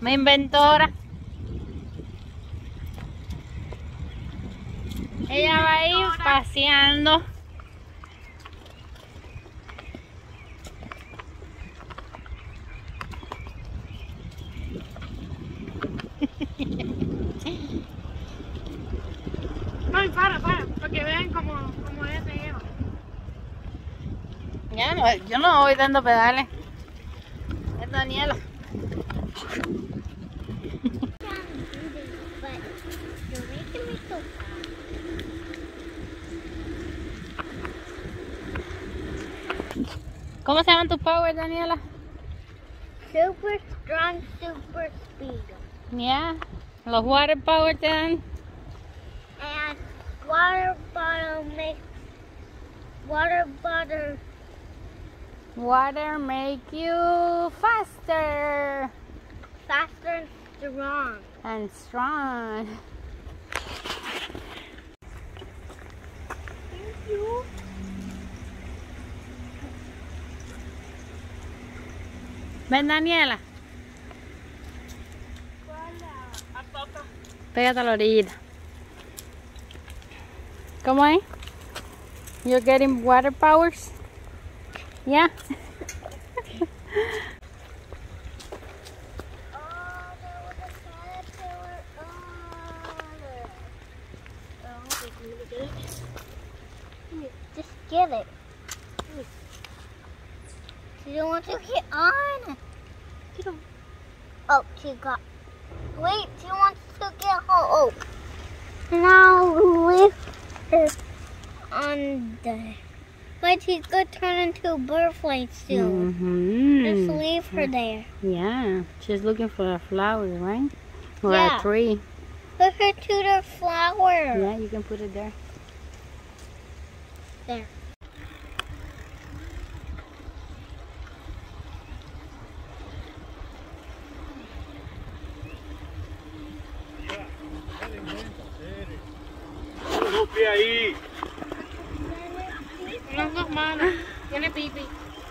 Me inventora. Ella va a ir paseando. No, para, para, para que vean cómo, cómo ella se lleva. Ya no, yo no voy dando pedales. Daniela. ¿Cómo se llaman tus powers, Daniela? Super strong, super speed. Ya. Los water powers te dan. And water bottle makes water bottle Water make you faster faster and strong. and strong. Thank you. Ven, Daniela. Pégate a la orillita. ¿Cómo es? You're getting water powers? Yeah. There was a caterpillar. There. Okay, can you get it? Here, Just get it. She don't want to get on. She don't. Oh, she got. Wait, she wants to get home. Oh. Now lift her on the. But she's gonna turn into a butterfly soon. Just Mhm. leave her there. Yeah, she's looking for a flower, right? Or Yeah. a tree. Put her to the flower. Yeah, you can put it there. There. Manos. Tiene pipi.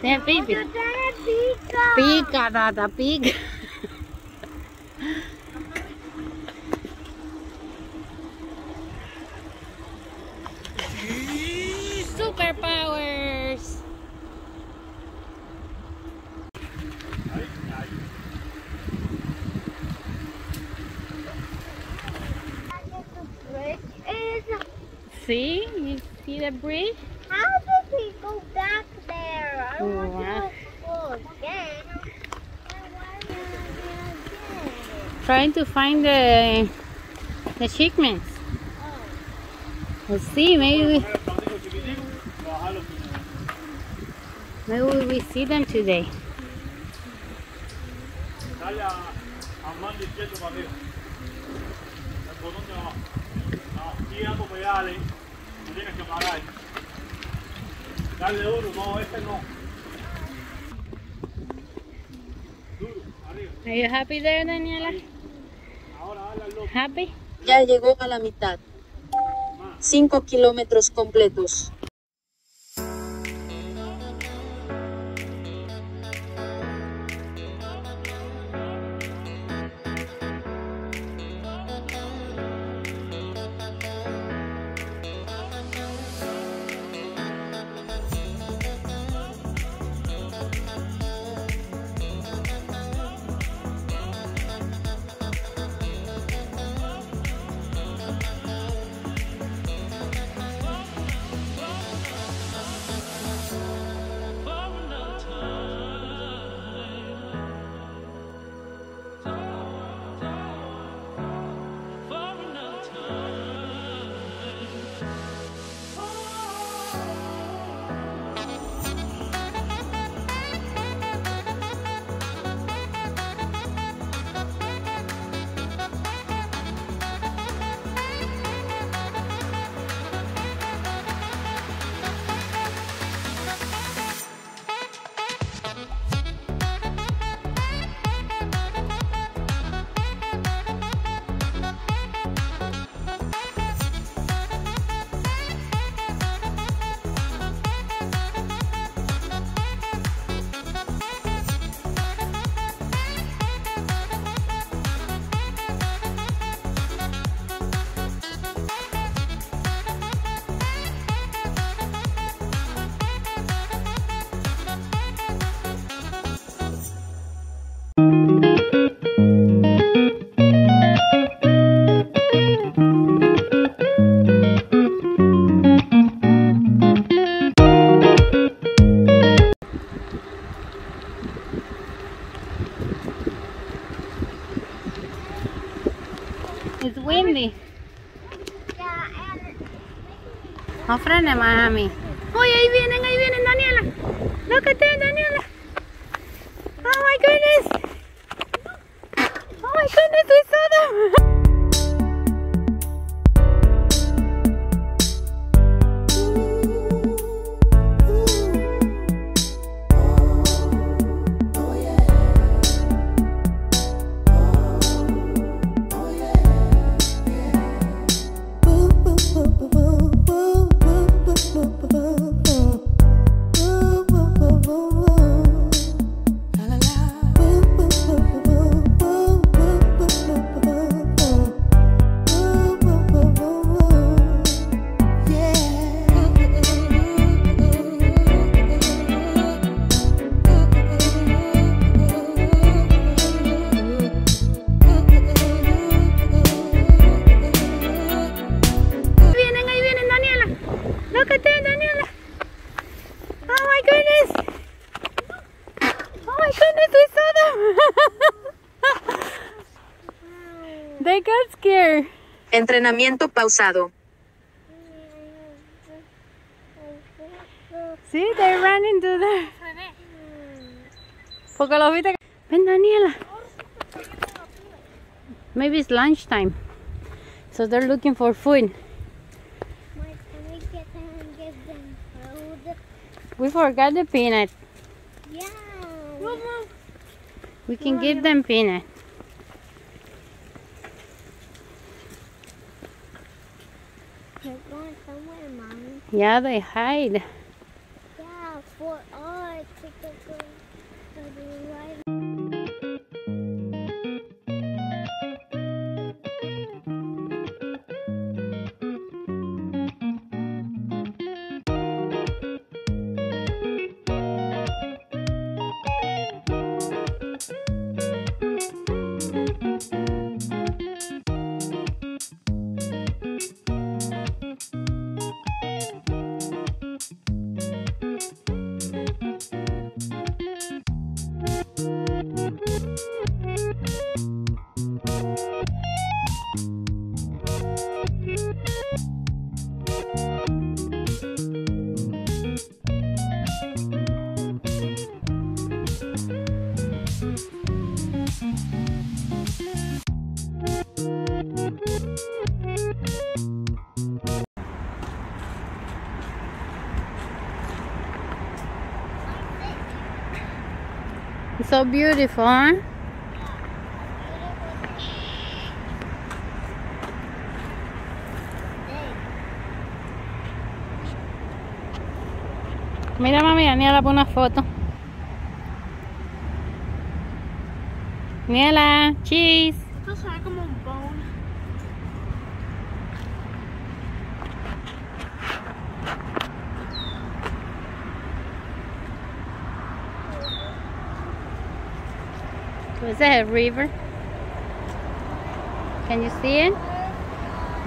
Tiene pipi. pica. Pica, tata, pica. Superpowers. See, you see the bridge? how did we go back there? I don't want Wow. to go again. I want to go again. Trying to find the the achievements. Let's see, maybe we, maybe we see them today. Dale a, a mano izquierda Are you happy there, Daniela? Happy? Ya llegó a la mitad. 5 kilómetros completos. It's windy. No frene, mami. Uy, ahí vienen, ahí vienen, Daniela. Look at them, Daniela. Oh my goodness. Oh my goodness, we saw them. Entrenamiento pausado. Sí, they ran into the... Porque los viste. Ven, Daniela. Maybe it's lunchtime. So they're looking for food? We forgot the peanut. Yeah. We can give them peanut. They're going somewhere, Mommy. Yeah, they hide. Yeah, for us to go go to the so beautiful, huh? Mira, mami, Daniela pone una foto. Daniela, cheese. Esto ve como un bowl. Is that a river? Can you see it?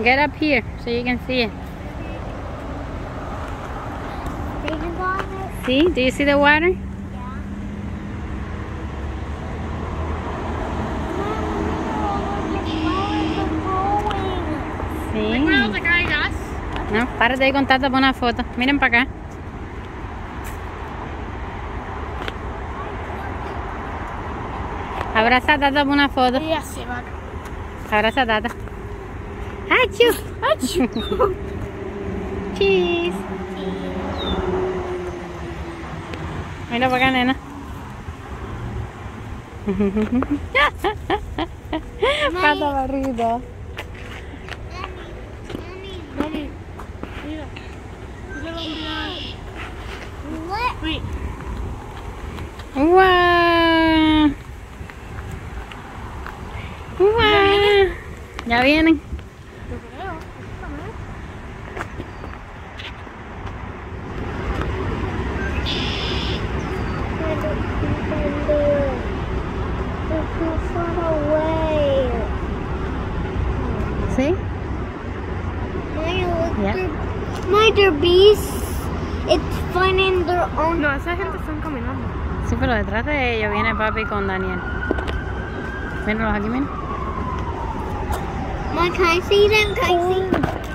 Get up here so you can see it. See? Do you see the water? Yeah. Sí. Cuidado te caigas. No, párate ahí con Tata, pon una foto. Miren para acá. Abraza a Tata, pon una foto. Abraza a Tata. ¡Achú! ¡Achú! Cheese. Mira para acá, nena. Pata barrida. Mami, mira. Mira, ¡Guau! ¡Guau! Ya vienen. Caminando. Sí, pero detrás de ellos viene papi con Daniel. Míralos aquí, miren. Mom, can I see them? Can I see?